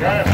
Yeah.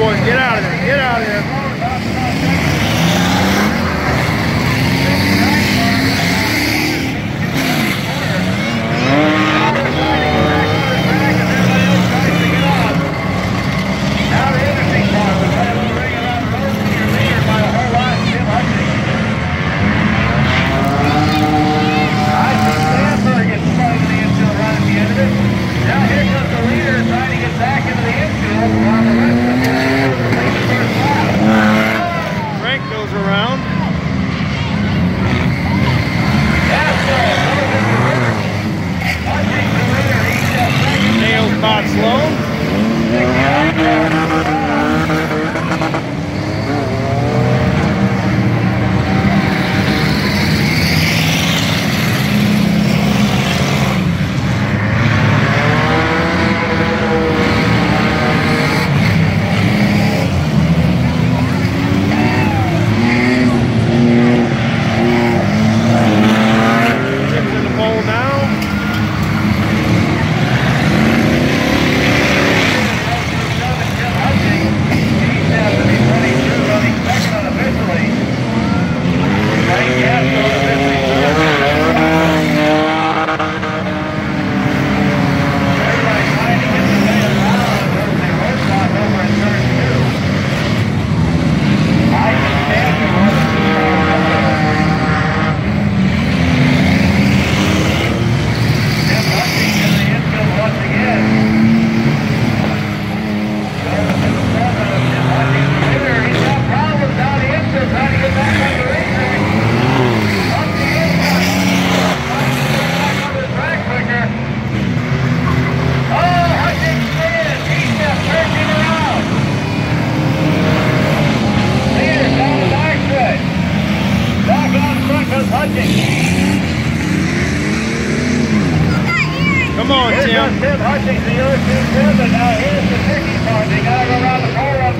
Boys, get out of there. Get out of there. Slow. Come on, Tim. Tim Hutchings, the other two now here's the tricky part. They gotta go around the one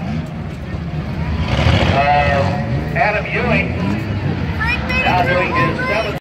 Adam Ewing, now doing his seventh.